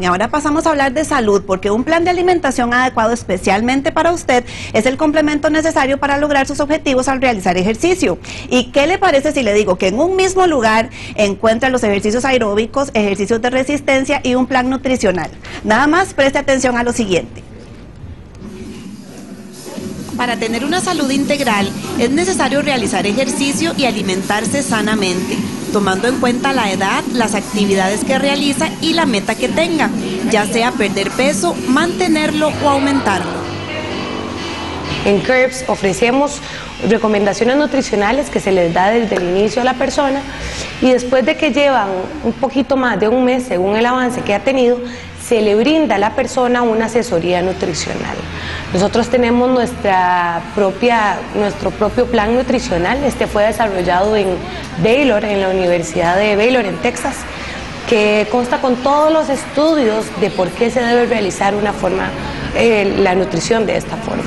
Y ahora pasamos a hablar de salud, porque un plan de alimentación adecuado especialmente para usted es el complemento necesario para lograr sus objetivos al realizar ejercicio. ¿Y qué le parece si le digo que en un mismo lugar encuentra los ejercicios aeróbicos, ejercicios de resistencia y un plan nutricional? Nada más preste atención a lo siguiente. Para tener una salud integral es necesario realizar ejercicio y alimentarse sanamente tomando en cuenta la edad, las actividades que realiza y la meta que tenga, ya sea perder peso, mantenerlo o aumentarlo. En CURBS ofrecemos recomendaciones nutricionales que se les da desde el inicio a la persona y después de que llevan un poquito más de un mes según el avance que ha tenido, se le brinda a la persona una asesoría nutricional. Nosotros tenemos nuestra propia, nuestro propio plan nutricional, este fue desarrollado en Baylor, en la Universidad de Baylor, en Texas, que consta con todos los estudios de por qué se debe realizar una forma, eh, la nutrición de esta forma.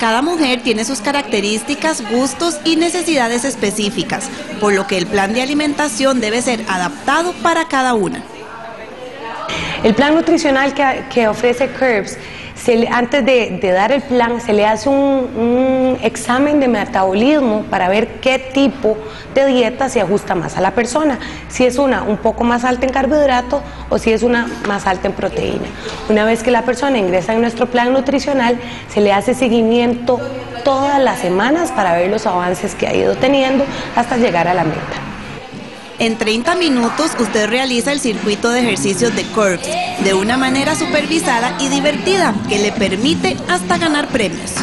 Cada mujer tiene sus características, gustos y necesidades específicas, por lo que el plan de alimentación debe ser adaptado para cada una. El plan nutricional que, ofrece CURBS, antes de, dar el plan, se le hace un, examen de metabolismo para ver qué tipo de dieta se ajusta más a la persona. Si es una un poco más alta en carbohidratos o si es una más alta en proteína. Una vez que la persona ingresa en nuestro plan nutricional, se le hace seguimiento todas las semanas para ver los avances que ha ido teniendo hasta llegar a la meta. En 30 minutos usted realiza el circuito de ejercicios de CURBS de una manera supervisada y divertida que le permite hasta ganar premios.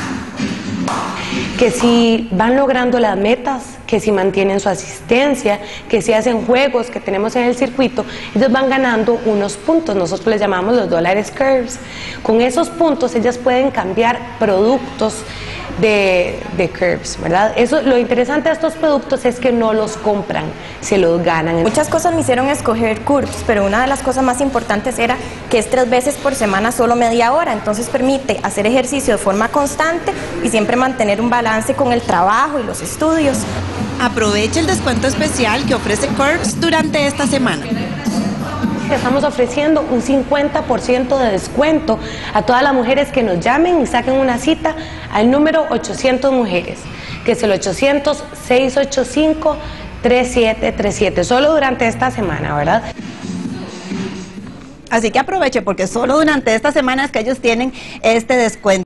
Que si van logrando las metas, que si mantienen su asistencia, que si hacen juegos que tenemos en el circuito, ellos van ganando unos puntos, nosotros les llamamos los dólares curves. Con esos puntos ellas pueden cambiar productos de, de Curbs, ¿verdad? Eso, lo interesante de estos productos es que no los compran, se los ganan. Muchas cosas me hicieron escoger Curbs, pero una de las cosas más importantes era que es tres veces por semana, solo media hora, entonces permite hacer ejercicio de forma constante y siempre mantener un balance con el trabajo y los estudios. Aproveche el descuento especial que ofrece Curbs durante esta semana estamos ofreciendo un 50% de descuento a todas las mujeres que nos llamen y saquen una cita al número 800 mujeres, que es el 800-685-3737, solo durante esta semana, ¿verdad? Así que aproveche porque solo durante esta semana es que ellos tienen este descuento.